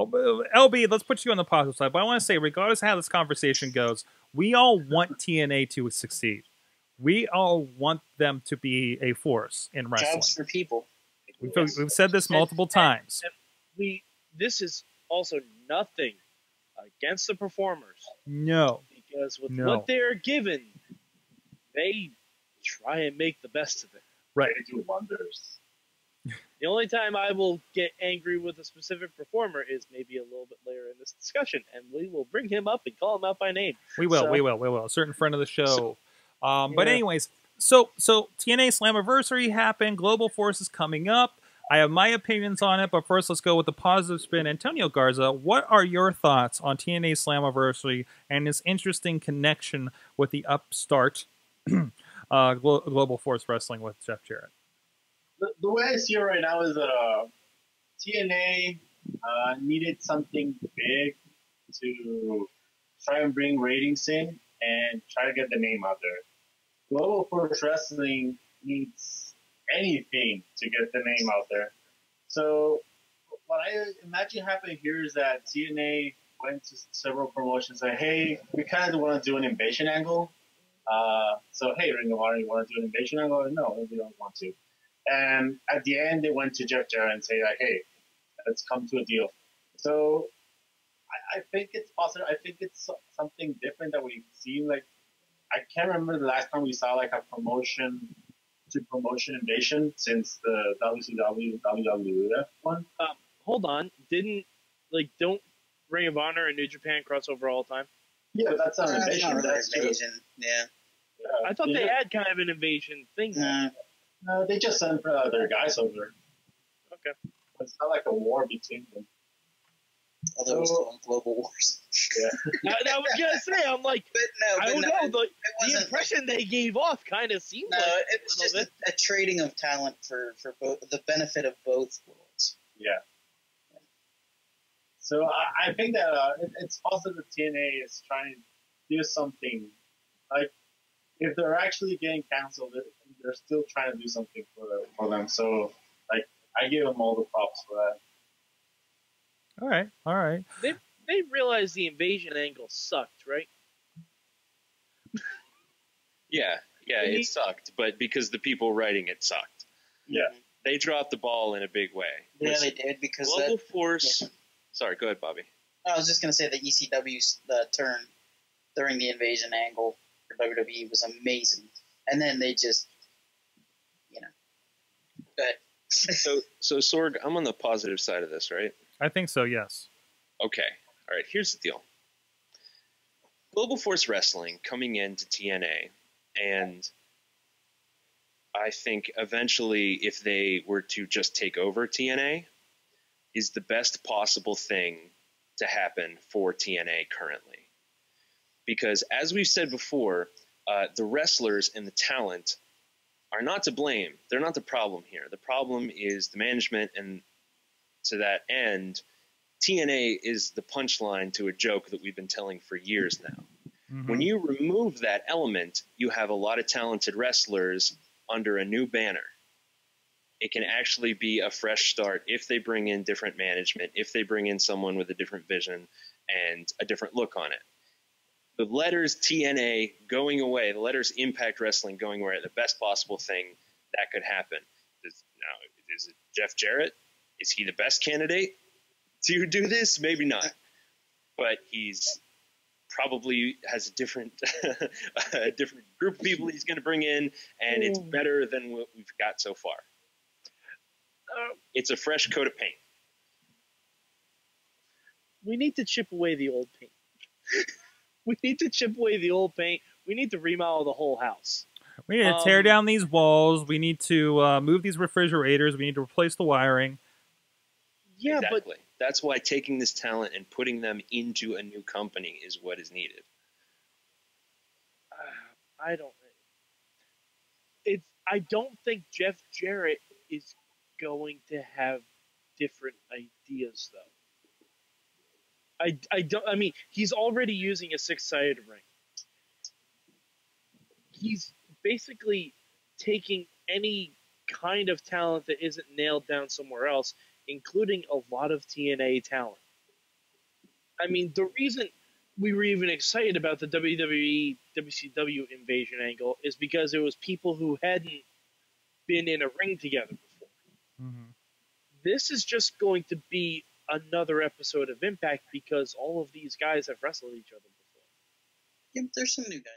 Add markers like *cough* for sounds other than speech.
Oh, LB, let's put you on the positive side. But I want to say, regardless of how this conversation goes, we all want TNA to succeed. We all want them to be a force in wrestling. Jobs for people. We've, we've said this multiple And- times. and we this is also nothing against the performers No. because with No. what they're given, they try and make the best of it. Right. They do wonders. The only time I will get angry with a specific performer is maybe a little bit later in this discussion, and we will bring him up and call him out by name. We will, So- we will, we will. A certain friend of the show. um, but anyways, so so TNA Slammiversary happened. Global Force is coming up. I have my opinions on it, but first let's go with the positive spin. Antonio Garza, what are your thoughts on TNA Slammiversary and this interesting connection with the upstart *clears throat* uh, Glo- Global Force Wrestling with Jeff Jarrett? The, way I see it right now is that uh, TNA uh, needed something big to try and bring ratings in and try to get the name out there. Global Force Wrestling needs anything to get the name out there. So what I imagine happened here is that TNA went to several promotions like, hey, we kind of want to do an invasion angle. Uh, so hey, Ring of Honor, you want to do an invasion angle? No, we don't want to. And at the end, they went to Jeff Jarrett and say like, hey, let's come to a deal. So I, I think it's possible. I think it's something different that we've seen. Like I can't remember the last time we saw like a promotion to promotion invasion since the WCW WWF one. Um, hold on, didn't like don't Ring of Honor and New Japan cross over all the time? Yeah, that's not That's invasion. not really That's invasion. Yeah. yeah, I thought they had kind of an invasion thing. Nah. No, they just sent uh, their guys over. Okay. It's not like a war between them. Although it was So- called Global Wars. *laughs* *laughs* I, I was gonna say, I'm like, But no, I don't no, know, the, the wasn't. impression they gave off kind of seemed no, like it was a just little a, a trading of talent for for both the benefit of both worlds. Yeah. So I, I think that uh, it, it's possible that TNA is trying to do something. Like, if they're actually getting canceled, they're, they're still trying to do something for, for them. So, like, I give them all the props for that. All right, all right. they they realized the invasion angle sucked, right? *laughs* Yeah, yeah, he- it sucked, but because the people writing it sucked. Yeah. They dropped the ball in a big way. Yeah, Listen, they did because Global that, Force. Sorry, go ahead, Bobby. I was just gonna say the ECW's uh, turn during the invasion angle for WWE was amazing, and then they just, you know, but *laughs* So, so Sorg, I'm on the positive side of this, right? I think so. Yes. Okay. All right. Here's the deal. Global Force Wrestling coming into TNA, and I think eventually, if they were to just take over TNA, is the best possible thing to happen for TNA currently. Because as we've said before, uh, the wrestlers and the talent are not to blame. They're not the problem here. The problem is the management, and to that end, TNA is the punchline to a joke that we've been telling for years now. Mhm. When you remove that element, you have a lot of talented wrestlers under a new banner. It can actually be a fresh start if they bring in different management, if they bring in someone with a different vision and a different look on it. The letters TNA going away, the letters Impact Wrestling going away the best possible thing that could happen. Is, now, is it Jeff Jarrett? Is he the best candidate to do this? Maybe not. But he's probably has a different *laughs* a different group of people he's going to bring in, and it's Mm. better than what we've got so far. It's a fresh coat of paint. we need to chip away the old paint. *laughs* *laughs* we need to chip away the old paint. We need to remodel the whole house. We need to tear Um, down these walls. We need to uh, move these refrigerators. We need to replace the wiring. Yeah, but. That's why taking this talent and putting them into a new company is what is needed. uh, *sighs* I don't. It's. I don't think Jeff Jarrett is going to have different ideas, though. I, I don't. I mean, he's already using a six-sided ring. He's basically taking any kind of talent that isn't nailed down somewhere else, including a lot of TNA talent. I mean, the reason we were even excited about the WWE WCW invasion angle is because it was people who hadn't been in a ring together before. Mhm. This is just going to be another episode of Impact because all of these guys have wrestled each other before. Yeah, there's some new guys.